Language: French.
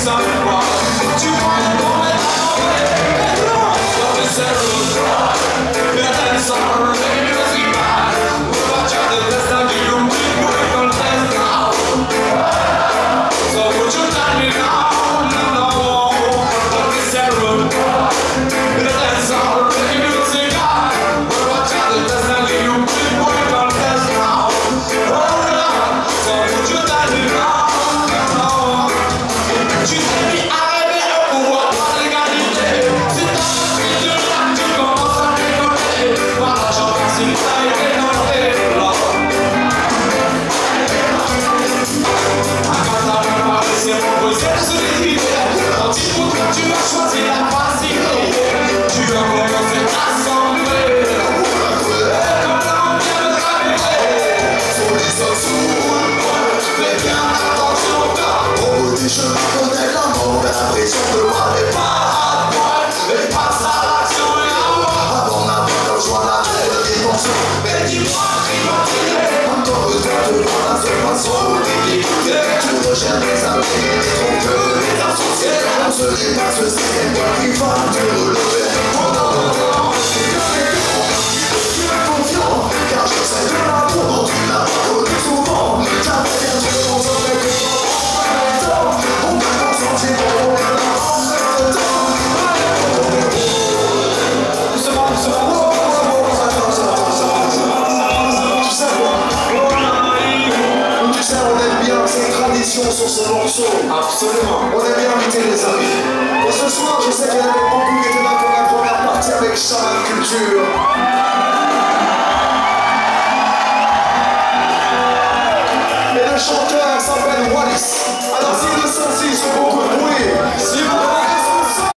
sun. 想念上天，从这里到从前，让这里把春天关于放逐。Sur ce morceau. Absolument. On est bien invité les amis. Et ce soir, je sais qu'il y en avait beaucoup qui étaient là pour la première partie avec Chaman Culture.